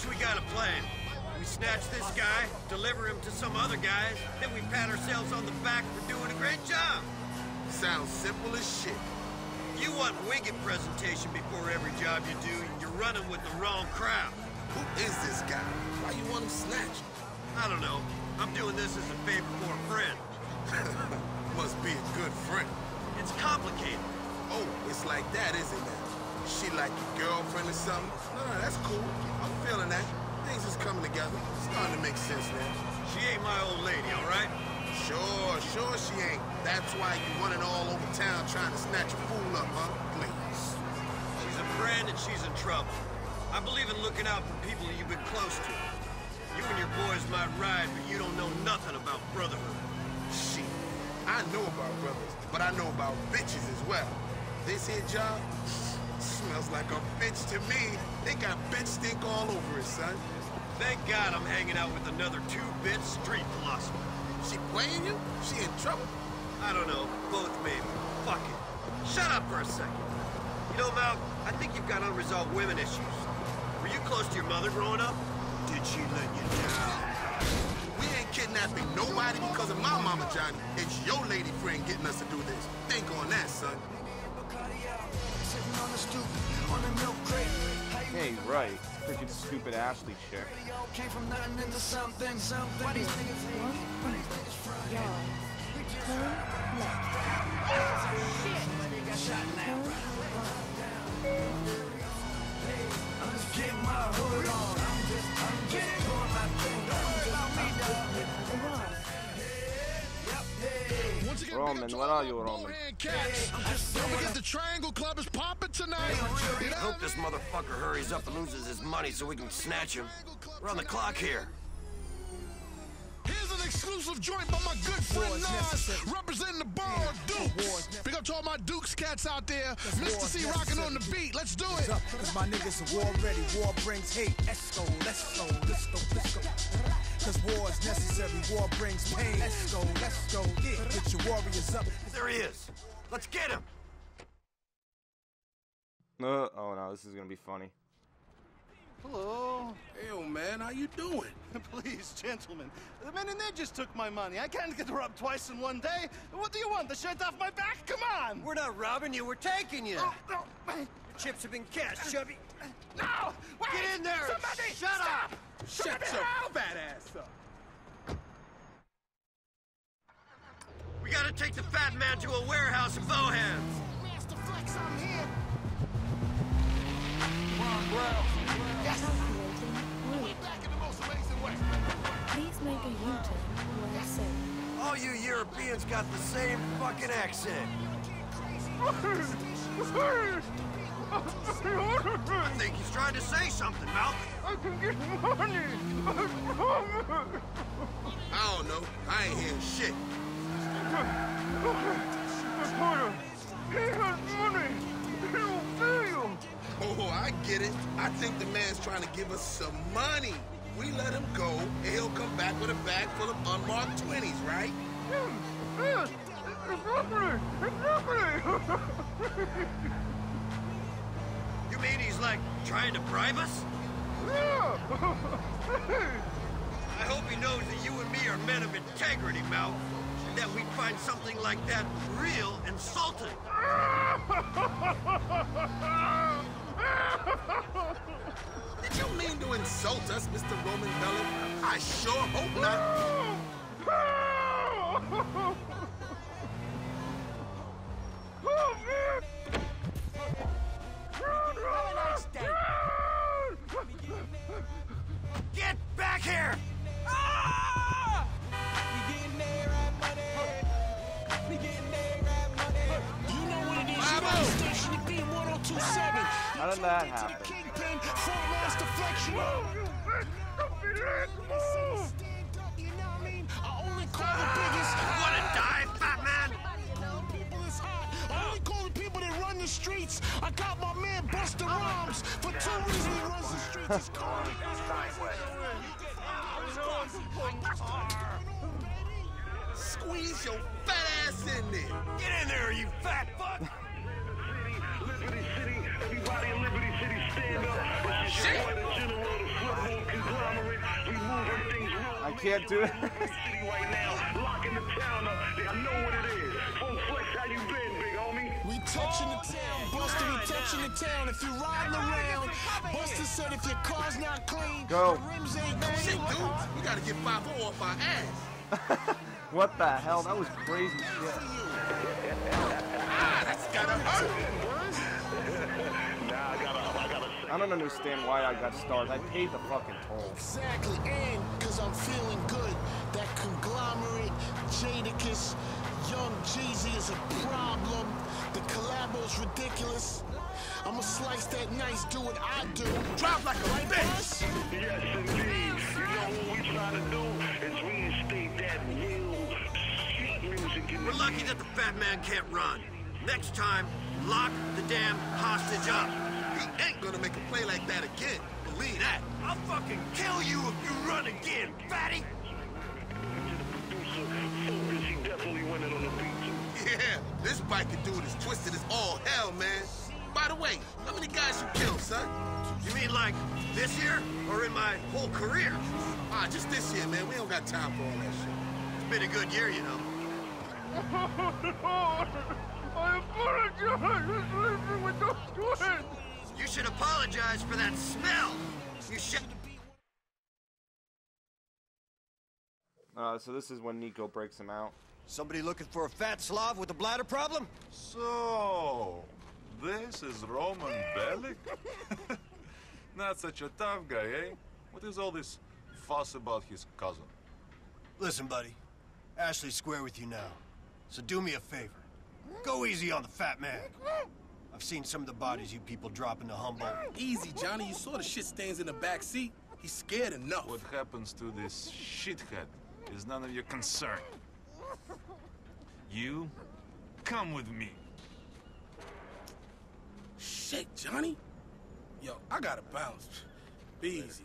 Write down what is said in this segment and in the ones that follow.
First, we got a plan. We snatch this guy, deliver him to some other guys, then we pat ourselves on the back for doing a great job. Sounds simple as shit. You want wicked presentation before every job you do, you're running with the wrong crowd. Who is this guy? Why you want him snatched? I don't know. I'm doing this as a favor for a friend. Must be a good friend. It's complicated. Oh, it's like that, isn't it? She like your girlfriend or something? No, no, that's cool. I'm feeling that. Things is coming together. It's Starting to make sense now. She ain't my old lady, all right? Sure, sure she ain't. That's why you running all over town trying to snatch a fool up, huh? Please. She's a friend and she's in trouble. I believe in looking out for people you've been close to. You and your boys might ride, but you don't know nothing about brotherhood. Shit. I know about brothers, but I know about bitches as well. This here job smells like a bitch to me. They got bitch stink all over it, son. Thank God I'm hanging out with another two-bit street philosopher. She playing you? She in trouble? I don't know. Both maybe. Fuck it. Shut up for a second. You know, Mal, I think you've got unresolved women issues. Were you close to your mother growing up? Did she let you down? We ain't kidnapping nobody because of my mama, Johnny. It's your lady friend getting us to do this. Think on that, son. Hey, right. Freaking stupid Ashley chick. Came from nothing into something, something. Why these niggas One east yard. Turn left. Turn I'm Roman, big up to what are you, the Roman? Don't forget the Triangle Club is popping tonight. I Hope this motherfucker hurries up and loses his money so we can snatch him. We're on the clock here. Here's an exclusive joint by my good friend Nas, representing the borough Dukes. Big up to all my Dukes cats out there. Mr. C rocking on the beat. Let's do it. cause my niggas are war ready. War brings hate. Let's go, let's go, let's go, let's go. Cause war is necessary, war brings pain. Let's go, let's go, yeah. Get your warriors up. There he is. Let's get him. Uh, oh no, this is gonna be funny. Hello. Hey, old man, how you doing? Please, gentlemen. The men in there just took my money. I can't get robbed twice in one day. What do you want? The shirt off my back? Come on! We're not robbing you, we're taking you. Oh, no, wait. Chips have been cashed, Chubby. No! Wait! Get in there! Somebody! Shut stop! up! Somebody Shut your help that ass up! We gotta take the fat man to a warehouse in Bohans. Master Flex, I'm here! Calculating route. Back in the most amazing way. Please make a U-turn where safe. All you Europeans got the same fucking accent. I think he's trying to say something, Malcolm. I can get money. Oh, I promise. I don't know. I ain't hearing shit. Reporter, he has money. He will pay you. Oh, I get it. I think the man's trying to give us some money. We let him go, and he'll come back with a bag full of unmarked 20s, right? You mean he's like trying to bribe us? Yeah. I hope he knows that you and me are men of integrity, Mal. And that we'd find something like that real insulting. Did you mean to insult us, Mr. Roman Bellic? I sure hope not. I only call the biggest. Wanna die, fat man? I only call the people that run the streets. I got my man Busta Rhymes. For two reasons he runs the streets. He's calling Squeeze your fat ass in there. Get in there, you fat fuck! Shit! can't do it. City right now, locking the town up. I know what it is. Full flex, how you been, big homie? We touching the town, Busta, we touching the town. If you riding around, Busta said if your car's not clean, Go. the rims ain't Shit, clean. dude. We gotta get 5 off our ass. What the hell? That was crazy shit. Ah, that's gotta hurt. Nah, I gotta, I gotta I don't understand why I got stars. I paid the fucking toll. Exactly, and because I'm feeling good. That conglomerate, Jadakiss, Young Jeezy is a problem. The collabo's ridiculous. I'ma slice that nice, do what I do. Drop like a Right, bitch. Yes, indeed. You know what we trying to do is reinstate that real street music in We're lucky that the fat man can't run. Next time, lock the damn hostage up. He ain't gonna make a play like that again. Believe that. I'll fucking kill you if you run again, fatty! Yeah, this biker dude is twisted as all hell, man. By the way, how many guys you killed, son? You mean like this year or in my whole career? Ah, just this year, man. We don't got time for all that shit. It's been a good year, you know. You should apologize for that smell. You should. Uh, so this is when Niko breaks him out. Somebody looking for a fat Slav with a bladder problem? So, this is Roman Bellic? Not such a tough guy, eh? What is all this fuss about his cousin? Listen, buddy. Ashley's square with you now. So do me a favor. Go easy on the fat man. I've seen some of the bodies you people drop into Humboldt. Easy, Johnny. You saw the shit stains in the back seat. He's scared enough. What happens to this shithead is none of your concern. You come with me. Shit, Johnny. Yo, I gotta bounce. Be easy,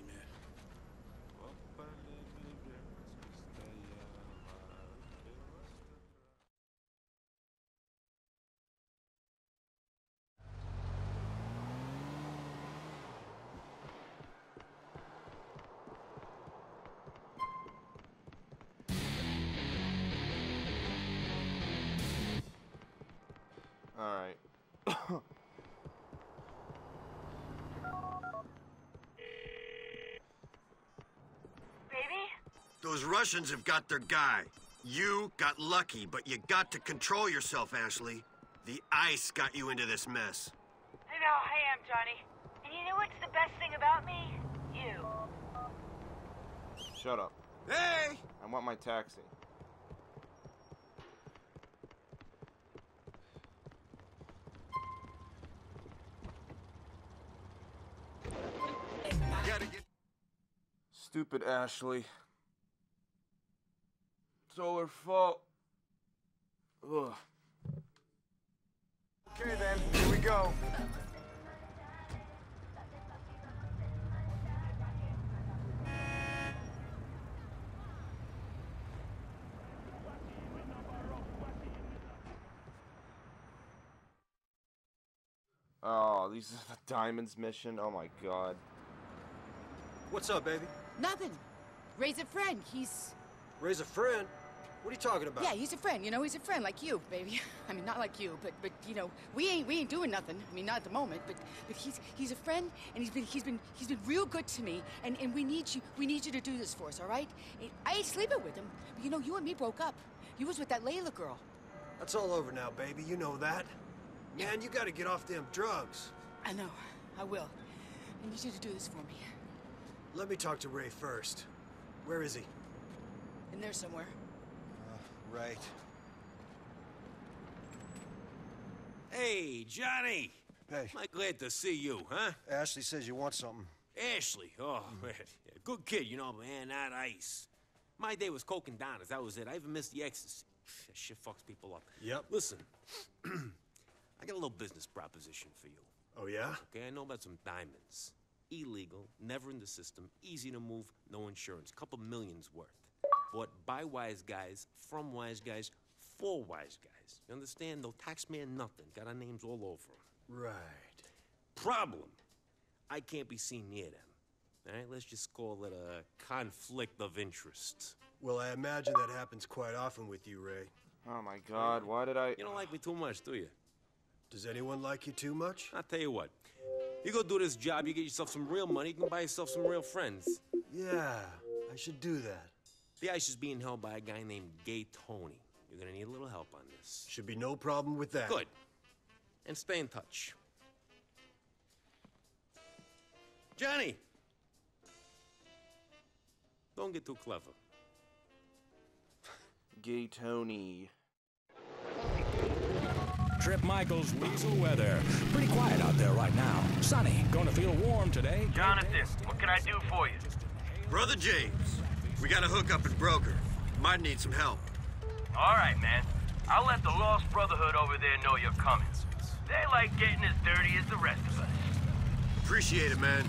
man. Alright. Those Russians have got their guy. You got lucky, but you got to control yourself, Ashley. The ice got you into this mess. I know, I am, Johnny. And you know what's the best thing about me? You. Shut up. Hey! I want my taxi. Stupid Ashley. It's all her fault. Ugh. Okay then, here we go. Oh, these are the diamonds mission. Oh my god. What's up, baby? Nothing. Ray's a friend. He's. Raise a friend? What are you talking about? Yeah, he's a friend. You know, he's a friend like you, baby. I mean, not like you, but but you know, we ain't we ain't doing nothing. I mean, not at the moment, but but he's he's a friend, and he's been he's been he's been real good to me, and and we need you we need you to do this for us, all right? I ain't sleeping with him, but you know, you and me broke up. You was with that Layla girl. That's all over now, baby. You know that. Man, you gotta get off them drugs. I know. I will. I need you to do this for me. Let me talk to Ray first. Where is he? In there somewhere. Uh, right. Hey, Johnny. Hey. I'm glad to see you, huh? Ashley says you want something. Ashley. Oh, man. Yeah, good kid, you know, man, not ice. My day was coke and donuts. That was it. I even missed the ecstasy. That shit fucks people up. Yep. Listen, I got a little business proposition for you. Oh, yeah? Okay, I know about some diamonds. Illegal, never in the system, easy to move, no insurance. Couple millions worth. Bought by wise guys, from wise guys, for wise guys. You understand? No tax man, nothing. Got our names all over 'em. Right. Problem. I can't be seen near them. All right, let's just call it a conflict of interest. Well, I imagine that happens quite often with you, Ray. Oh my god, why did I... You don't like me too much, do you? Does anyone like you too much? I'll tell you what. You go do this job, you get yourself some real money, you can buy yourself some real friends. Yeah, I should do that. The ice is being held by a guy named Gay Tony. You're gonna need a little help on this. Should be no problem with that. Good. And stay in touch. Johnny! Don't get too clever. Gay Tony. Trip Michaels Weazel weather. Pretty quiet out there right now. Sunny. Gonna feel warm today. Jonathan, what can I do for you? Brother James, we got a hookup in Broker. Might need some help. All right, man. I'll let the Lost Brotherhood over there know you're coming. They like getting as dirty as the rest of us. Appreciate it, man.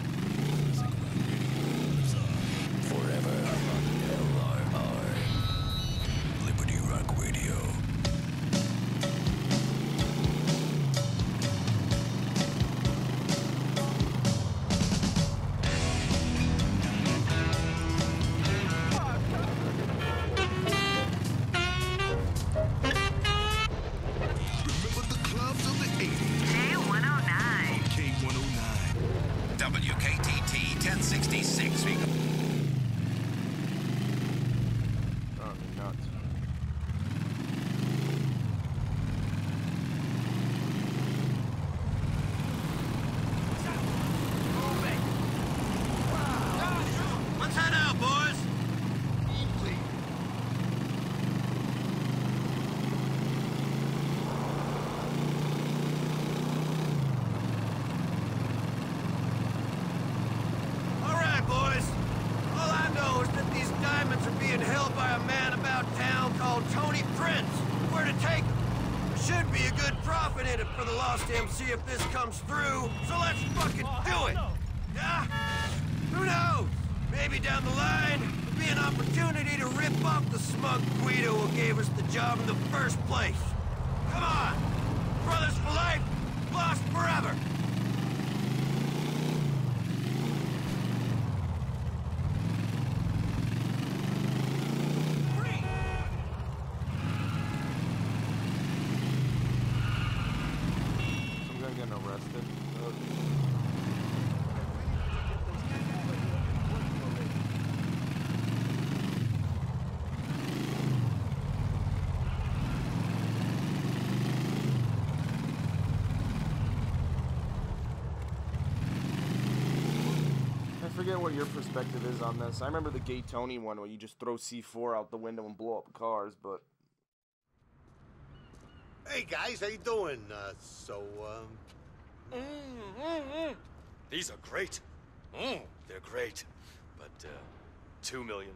Off Guido who gave us the job in the first place. Come on! Brothers for life, lost forever! Some guy getting arrested. Ugh. I forget what your perspective is on this. I remember the Gay Tony one where you just throw C4 out the window and blow up cars, but Hey guys, how you doing? Uh, so, um, Mm, These are great. Mm, they're great. But, uh, two million.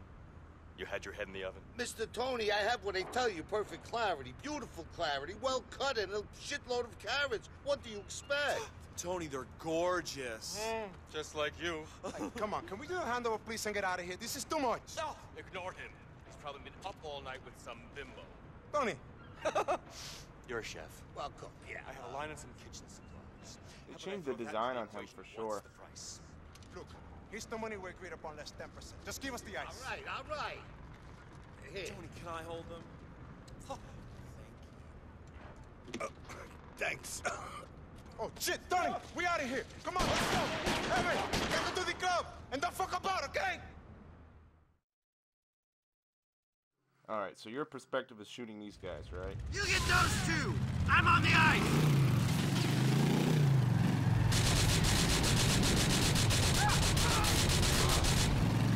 You had your head in the oven. Mr. Tony, I have what I tell you, perfect clarity, beautiful clarity, well cut, and a shitload of carats. What do you expect? Tony, they're gorgeous. Mm. Just like you. Hey, come on, can we do a handover, please, and get out of here? This is too much. No, ignore him. He's probably been up all night with some bimbo. Tony. You're a chef. Welcome. Yeah. I have a line on some kitchen supplies. they How about I changed the design on the him equation? for What's sure. the price? Look, here's the money we agreed upon less 10%. Just give us the ice. All right, all right. Here. Tony, can I hold them? Thanks. Oh, shit, Tony, we out of here. Come on, let's go. Hey, man, get to the club. And don't fuck about, okay? Alright, so your perspective is shooting these guys, right? You get those two! I'm on the ice! Ah, ah.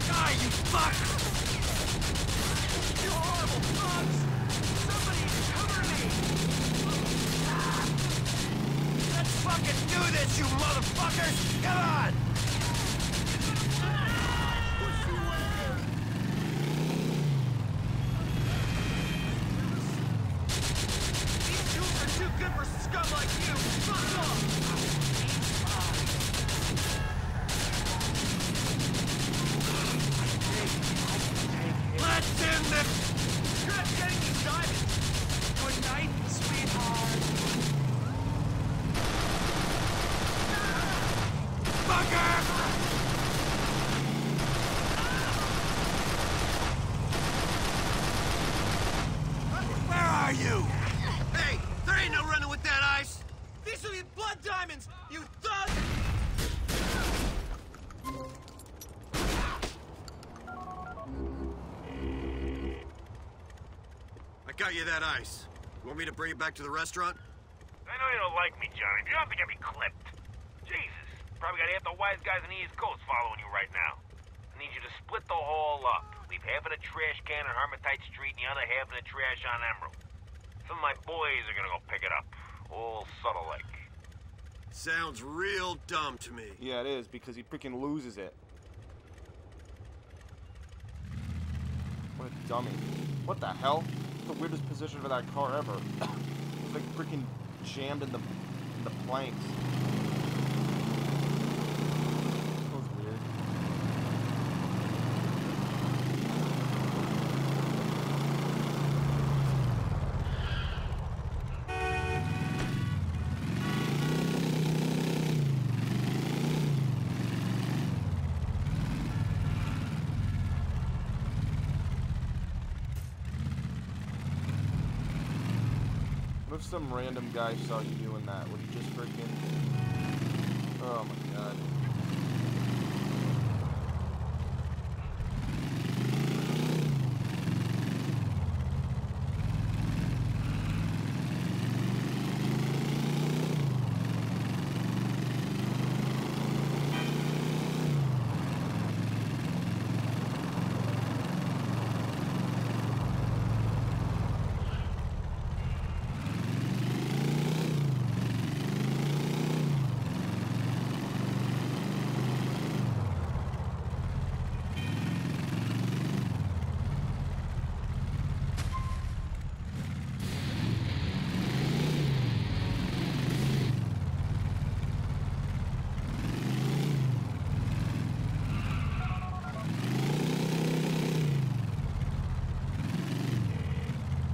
Die, you fuck! You horrible fucks! Somebody cover me! Let's fucking do this, you motherfuckers! Come on! You that ice. You want me to bring it back to the restaurant? I know you don't like me, Johnny, but you don't think I'd be clipped. Jesus. Probably got half the wise guys on the East Coast following you right now. I need you to split the haul up. Leave half in a trash can on Hematite Street and the other half in the trash on Emerald. Some of my boys are gonna go pick it up. All subtle like. Sounds real dumb to me. Yeah, it is because he freaking loses it. What a dummy. What the hell? The weirdest position for that car ever. it's like freaking jammed in the in the planks. That was weird. If some random guy saw you doing that? Would he just freaking... Oh my god.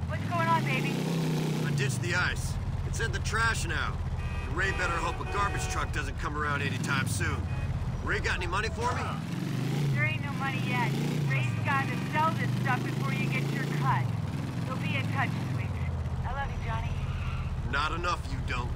What's going on, baby? I ditched the ice. It's in the trash now. And Ray better hope a garbage truck doesn't come around anytime soon. Ray got any money for me? There ain't no money yet. Ray's got to sell this stuff before you get your cut. He'll be in touch, sweet. I love you, Johnny. Not enough, you don't.